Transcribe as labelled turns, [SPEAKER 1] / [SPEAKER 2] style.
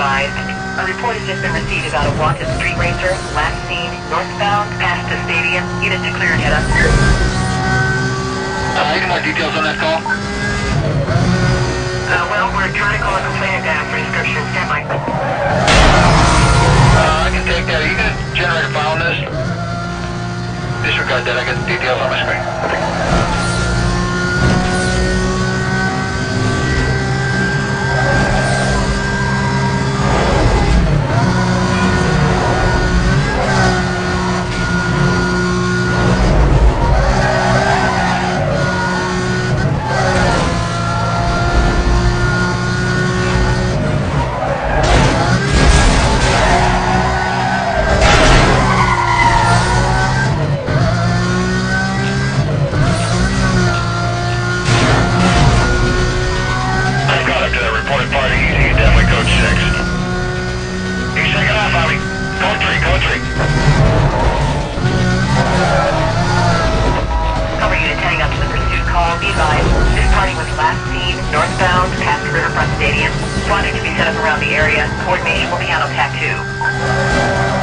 [SPEAKER 1] advised. A report has just been received about a wanted street racer, last seen northbound past the stadium. Clear and head up.
[SPEAKER 2] Uh, any more details on that call?
[SPEAKER 1] Uh, well, we're trying to call a complainant down for description. Stand by.
[SPEAKER 2] Uh, I can take that. Are you going to generate a file on this? Disregard that. I got the details on my screen. Code 3, code 3.
[SPEAKER 1] Cover unit heading up to the pursuit call. Be advised, this party was last seen northbound past Riverfront Stadium. Squadron to be set up around the area. Coordination will be handled TAC 2.